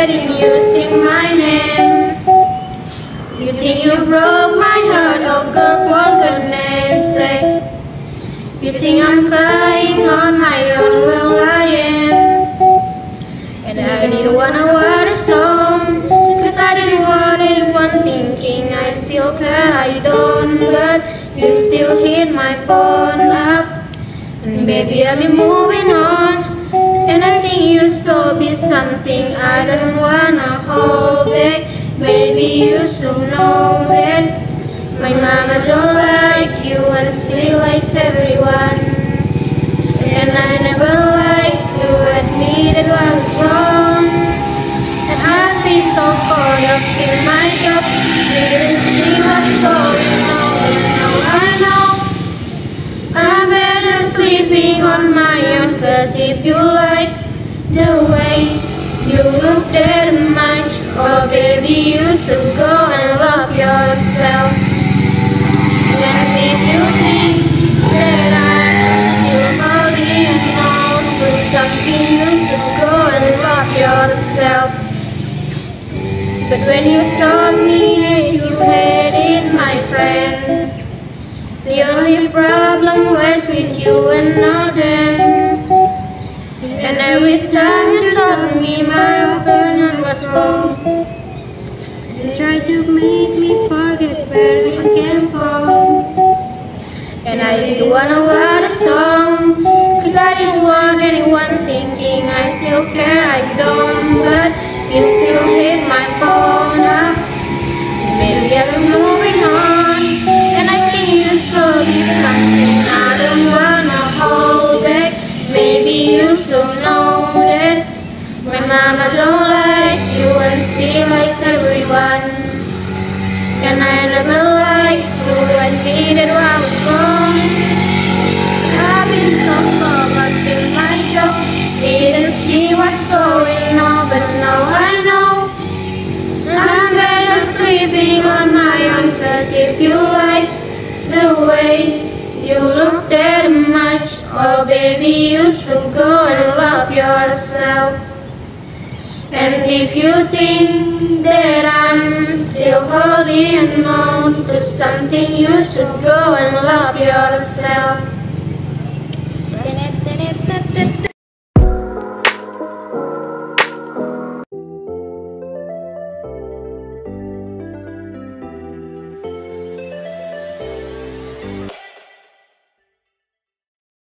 letting you sing my name. You think you broke my heart, oh girl, for goodness sake. You think I'm crying on my own, well I am. And I didn't wanna write a song, cause I didn't want anyone thinking I still care, I don't, but you still hit my phone up. And baby, I'll be moving on. I be something I don't wanna hold back. Baby, you should know that my mama don't like you and she likes everyone. And I never like to admit it was wrong. And I'd be so caught up in my job, didn't see what's going on. Now I know I'm better sleeping on my own. Cause if you like the way you look that much, oh baby, you should go and love yourself. And if you think that I'm still holding on to something, you should go and love yourself. But when you told me that you it, my friends, the only problem was with you and every time you told me my opinion was wrong, you tried to make me forget where I came from. And I didn't wanna write a song, cause I didn't want anyone thinking I still care, I don't, but you still hit my phone up. Maybe I'm moving on, and I think you saw me something I don't wanna hold back. Maybe you should know mama don't like you and she likes everyone. And I never liked to admit that I was wrong. I've been so focused in my job, didn't see what's going on, but now I know. I'm better sleeping on my own Cause if you like the way you look that much Oh baby you should go and love yourself And if you think that I'm still holding on to something You should go and love yourself